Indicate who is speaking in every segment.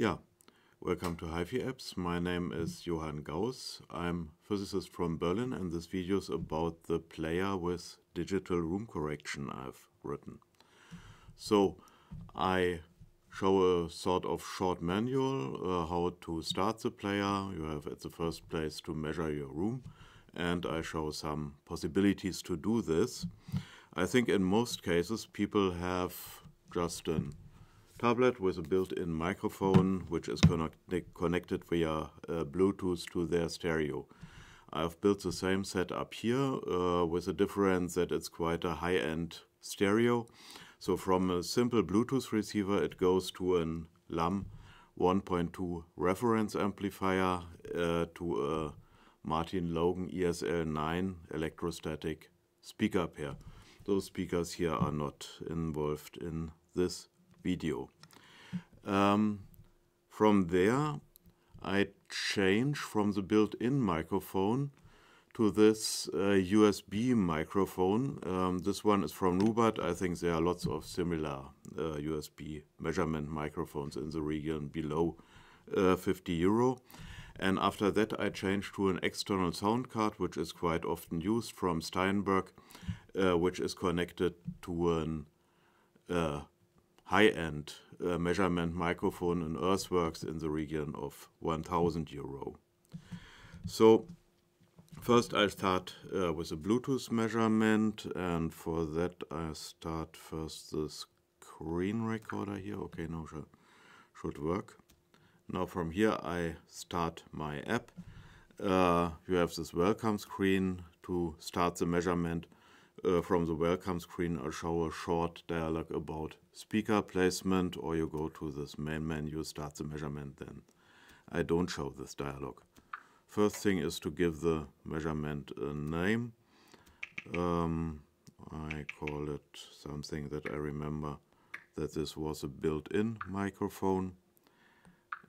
Speaker 1: Yeah, welcome to HiFi Apps. My name is Johann Gauss. I'm physicist from Berlin and this video is about the player with digital room correction I've written. So I show a sort of short manual uh, how to start the player. You have at the first place to measure your room and I show some possibilities to do this. I think in most cases people have just an tablet with a built-in microphone which is connect connected via uh, Bluetooth to their stereo. I've built the same setup here uh, with the difference that it's quite a high-end stereo. So from a simple Bluetooth receiver it goes to an LAM 1.2 reference amplifier uh, to a Martin Logan ESL9 electrostatic speaker pair. Those speakers here are not involved in this video. Um, from there, I change from the built-in microphone to this uh, USB microphone. Um, this one is from Nubert. I think there are lots of similar uh, USB measurement microphones in the region below uh, 50 euro. And after that, I changed to an external sound card, which is quite often used from Steinberg, uh, which is connected to an uh, high-end uh, measurement microphone in Earthworks in the region of 1000 euro. So first I start uh, with a Bluetooth measurement and for that I start first the screen recorder here. Okay, now should, should work. Now from here I start my app. Uh, you have this welcome screen to start the measurement uh, from the welcome screen I show a short dialog about speaker placement or you go to this main menu, start the measurement, then I don't show this dialog. First thing is to give the measurement a name. Um, I call it something that I remember that this was a built-in microphone.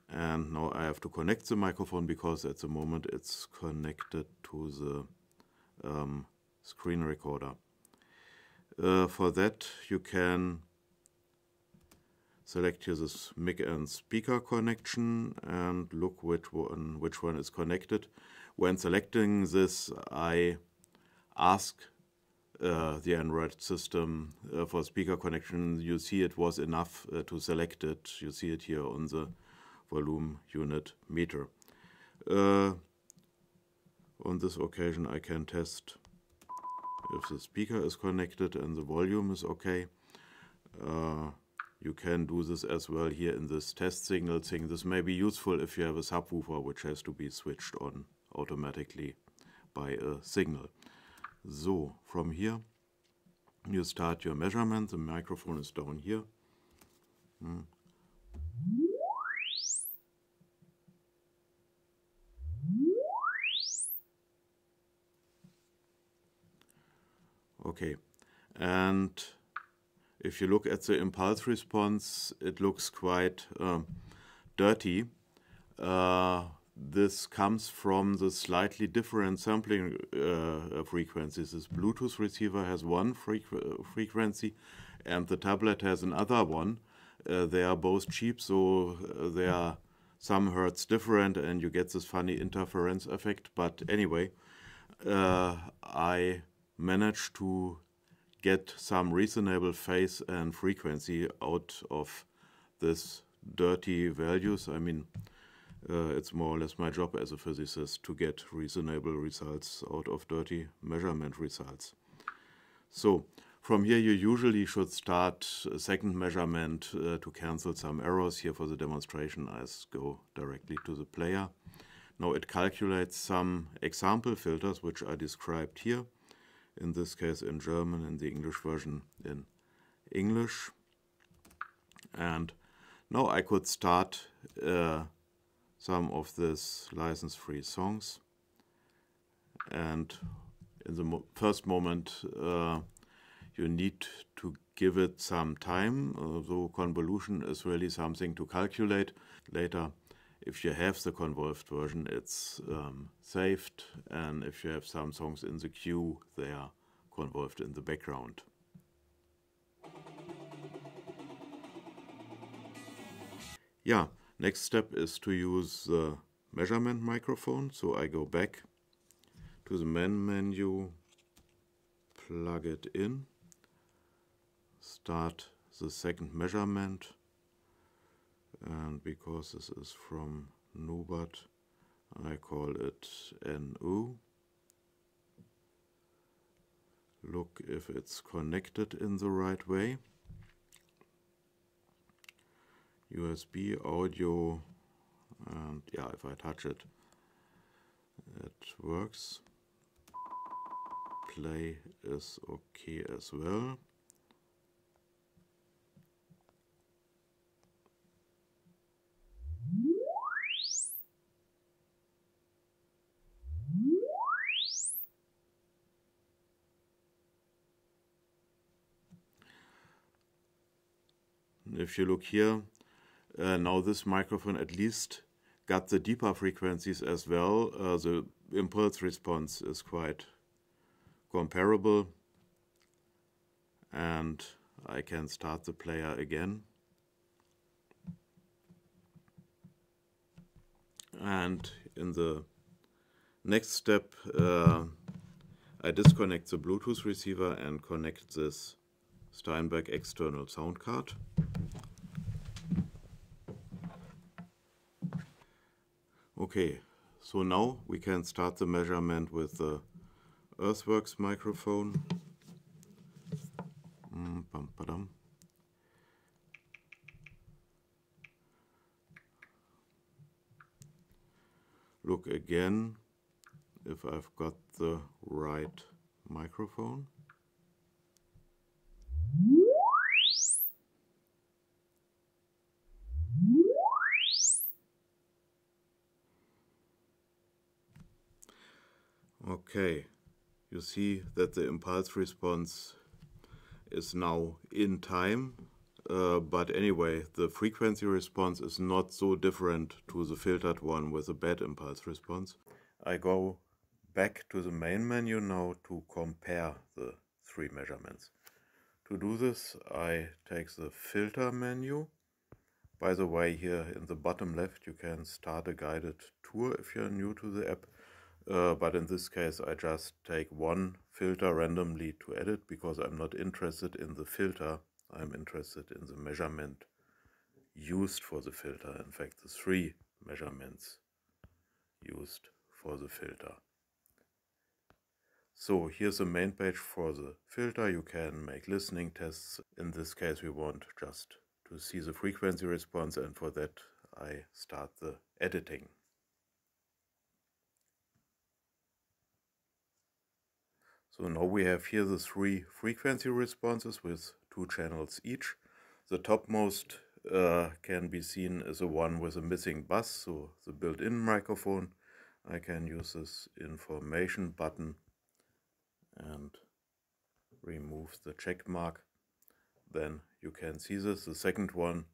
Speaker 1: And now I have to connect the microphone because at the moment it's connected to the um, screen recorder. Uh, for that you can select here this mic and speaker connection and look which one, which one is connected. When selecting this I ask uh, the Android system uh, for speaker connection. You see it was enough uh, to select it. You see it here on the volume unit meter. Uh, on this occasion I can test if the speaker is connected and the volume is okay. Uh, you can do this as well here in this test signal thing. This may be useful if you have a subwoofer which has to be switched on automatically by a signal. So, from here you start your measurement. The microphone is down here. Hmm. Okay, and if you look at the impulse response, it looks quite um, dirty. Uh, this comes from the slightly different sampling uh, frequencies. This Bluetooth receiver has one frequ frequency and the tablet has another one. Uh, they are both cheap, so uh, they are some hertz different and you get this funny interference effect. But anyway, uh, I manage to get some reasonable phase and frequency out of this dirty values. I mean, uh, it's more or less my job as a physicist to get reasonable results out of dirty measurement results. So from here you usually should start a second measurement uh, to cancel some errors. Here for the demonstration I go directly to the player. Now it calculates some example filters which are described here in this case in German, in the English version in English. And now I could start uh, some of these license-free songs. And in the mo first moment, uh, you need to give it some time. Uh, so convolution is really something to calculate. Later if you have the convolved version, it's um, saved, and if you have some songs in the queue, they are convolved in the background. Yeah, Next step is to use the measurement microphone. So I go back to the main menu, plug it in, start the second measurement and because this is from Nubert I call it NU look if it's connected in the right way. USB audio and yeah if I touch it it works. Play is okay as well if you look here, uh, now this microphone at least got the deeper frequencies as well. Uh, the impulse response is quite comparable. And I can start the player again. And in the next step, uh, I disconnect the Bluetooth receiver and connect this Steinberg external sound card. Okay, so now we can start the measurement with the Earthworks microphone. Mm, Look again if I've got the right microphone. Okay, you see that the impulse response is now in time, uh, but anyway, the frequency response is not so different to the filtered one with a bad impulse response. I go back to the main menu now to compare the three measurements. To do this, I take the filter menu. By the way, here in the bottom left, you can start a guided tour if you're new to the app. Uh, but in this case, I just take one filter randomly to edit because I'm not interested in the filter. I'm interested in the measurement used for the filter. In fact, the three measurements used for the filter. So here's the main page for the filter. You can make listening tests. In this case, we want just to see the frequency response and for that I start the editing. So now we have here the three frequency responses with two channels each. The topmost uh, can be seen as a one with a missing bus, so the built-in microphone. I can use this information button and remove the check mark. Then you can see this. The second one,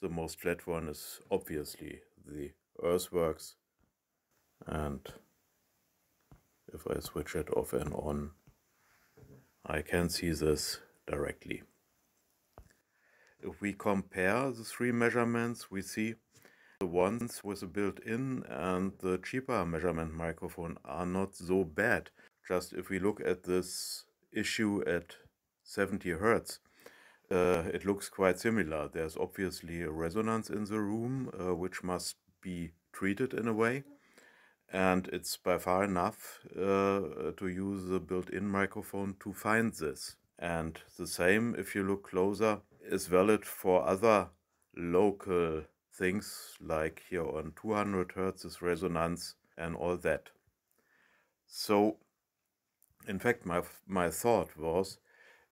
Speaker 1: the most flat one, is obviously the Earthworks. And if I switch it off and on, I can see this directly. If we compare the three measurements, we see the ones with the built-in and the cheaper measurement microphone are not so bad. Just if we look at this issue at 70 Hertz, uh, it looks quite similar. There's obviously a resonance in the room, uh, which must be treated in a way and it's by far enough uh, to use the built-in microphone to find this. And the same, if you look closer, is valid for other local things like here on 200 hertz resonance and all that. So, in fact, my, my thought was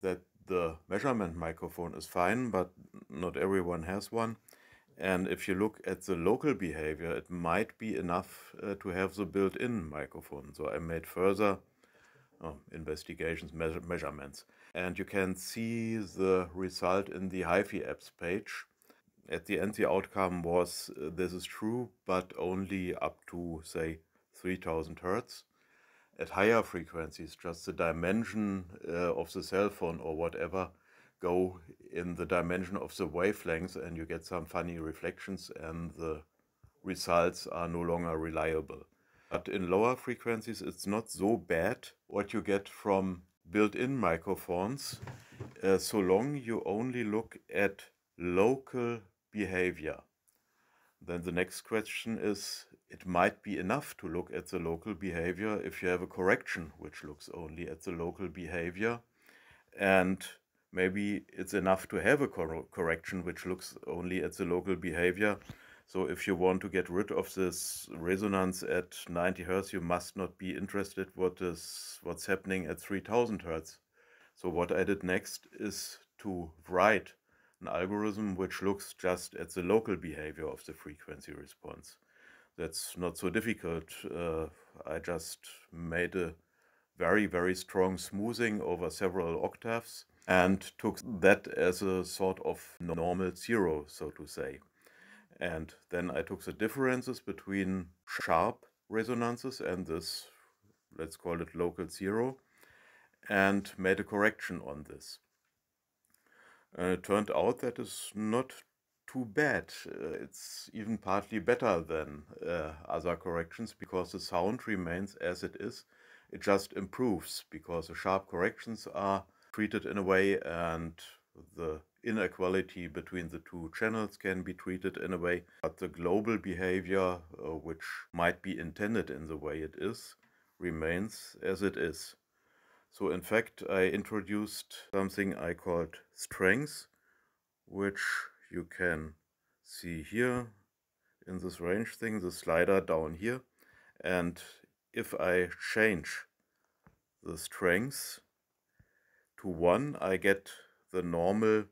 Speaker 1: that the measurement microphone is fine, but not everyone has one. And if you look at the local behavior, it might be enough uh, to have the built-in microphone. So I made further oh, investigations, measure measurements. And you can see the result in the HiFi apps page. At the end, the outcome was uh, this is true, but only up to, say, 3000 hertz. At higher frequencies, just the dimension uh, of the cell phone or whatever go in the dimension of the wavelength and you get some funny reflections and the results are no longer reliable. But in lower frequencies, it's not so bad what you get from built-in microphones, uh, so long you only look at local behavior. Then the next question is, it might be enough to look at the local behavior if you have a correction which looks only at the local behavior. And maybe it's enough to have a cor correction which looks only at the local behavior. So if you want to get rid of this resonance at 90 Hertz, you must not be interested what is what's happening at 3000 Hertz. So what I did next is to write an algorithm which looks just at the local behavior of the frequency response. That's not so difficult. Uh, I just made a very, very strong smoothing over several octaves and took that as a sort of normal zero, so to say. And then I took the differences between sharp resonances and this, let's call it local zero, and made a correction on this. And it turned out that is not too bad. Uh, it's even partly better than uh, other corrections because the sound remains as it is. It just improves because the sharp corrections are treated in a way and the inequality between the two channels can be treated in a way, but the global behavior, uh, which might be intended in the way it is, remains as it is. So in fact, I introduced something I called strengths, which you can see here in this range thing, the slider down here. And if I change the strengths to 1, I get the normal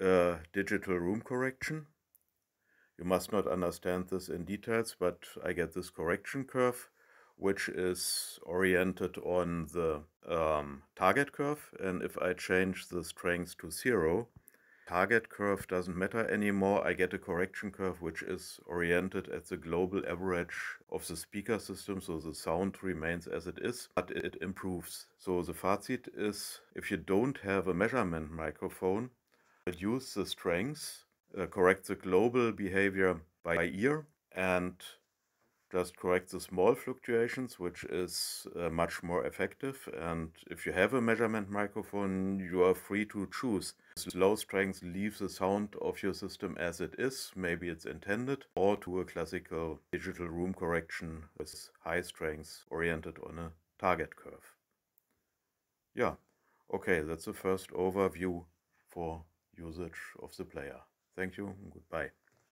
Speaker 1: uh, digital room correction. You must not understand this in details, but I get this correction curve, which is oriented on the um, target curve. And if I change the strength to 0, target curve doesn't matter anymore. I get a correction curve which is oriented at the global average of the speaker system, so the sound remains as it is, but it improves. So the fazit is, if you don't have a measurement microphone, reduce the strength, uh, correct the global behavior by ear, and just correct the small fluctuations, which is uh, much more effective. And if you have a measurement microphone, you are free to choose. Low strength leaves the sound of your system as it is, maybe it's intended, or to a classical digital room correction with high strength oriented on a target curve. Yeah, okay, that's the first overview for usage of the player. Thank you, goodbye.